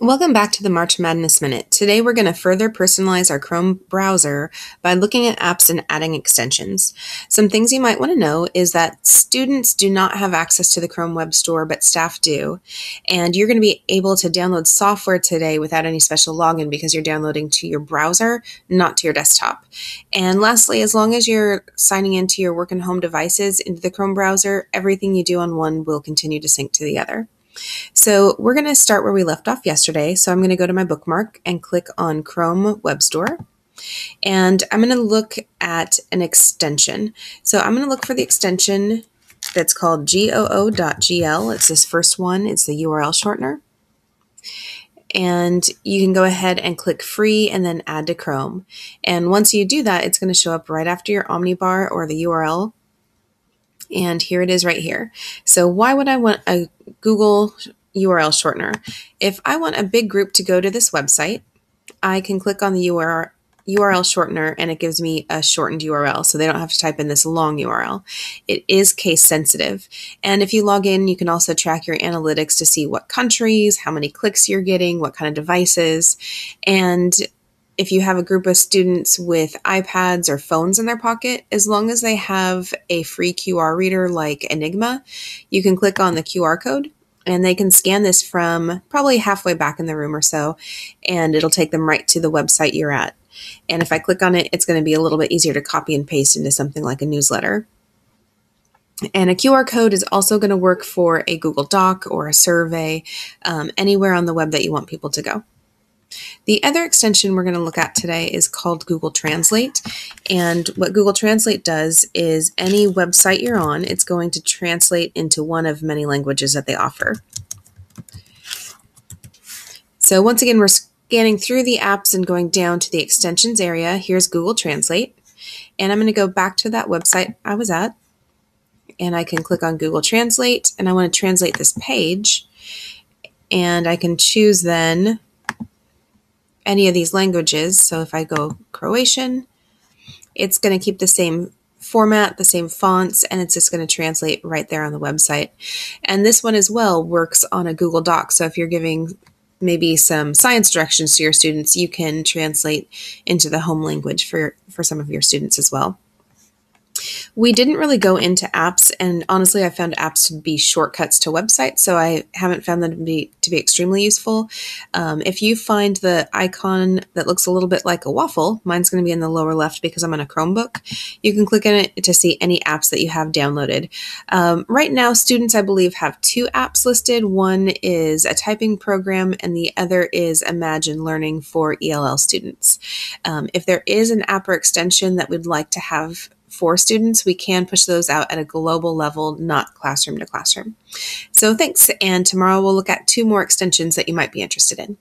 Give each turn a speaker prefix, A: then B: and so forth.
A: Welcome back to the March Madness Minute. Today we're going to further personalize our Chrome browser by looking at apps and adding extensions. Some things you might want to know is that students do not have access to the Chrome Web Store, but staff do. And you're going to be able to download software today without any special login because you're downloading to your browser, not to your desktop. And lastly, as long as you're signing into your work and home devices into the Chrome browser, everything you do on one will continue to sync to the other. So we're going to start where we left off yesterday. So I'm going to go to my bookmark and click on Chrome Web Store. And I'm going to look at an extension. So I'm going to look for the extension that's called goo.gl. It's this first one. It's the URL shortener. And you can go ahead and click free and then add to Chrome. And once you do that, it's going to show up right after your Omnibar or the URL and here it is right here. So why would I want a Google URL shortener? If I want a big group to go to this website, I can click on the URL URL shortener and it gives me a shortened URL so they don't have to type in this long URL. It is case sensitive. And if you log in, you can also track your analytics to see what countries, how many clicks you're getting, what kind of devices. And if you have a group of students with iPads or phones in their pocket, as long as they have a free QR reader like Enigma, you can click on the QR code and they can scan this from probably halfway back in the room or so, and it'll take them right to the website you're at. And if I click on it, it's going to be a little bit easier to copy and paste into something like a newsletter. And a QR code is also going to work for a Google Doc or a survey, um, anywhere on the web that you want people to go. The other extension we're going to look at today is called Google Translate. And what Google Translate does is any website you're on, it's going to translate into one of many languages that they offer. So once again, we're scanning through the apps and going down to the extensions area. Here's Google Translate. And I'm going to go back to that website I was at. And I can click on Google Translate and I want to translate this page. And I can choose then any of these languages. So if I go Croatian, it's going to keep the same format, the same fonts, and it's just going to translate right there on the website. And this one as well works on a Google Doc. So if you're giving maybe some science directions to your students, you can translate into the home language for, for some of your students as well. We didn't really go into apps, and honestly, I found apps to be shortcuts to websites, so I haven't found them to be to be extremely useful. Um, if you find the icon that looks a little bit like a waffle, mine's going to be in the lower left because I'm on a Chromebook. You can click on it to see any apps that you have downloaded. Um, right now, students, I believe, have two apps listed. One is a typing program, and the other is Imagine Learning for ELL students. Um, if there is an app or extension that we'd like to have for students, we can push those out at a global level, not classroom to classroom. So thanks. And tomorrow we'll look at two more extensions that you might be interested in.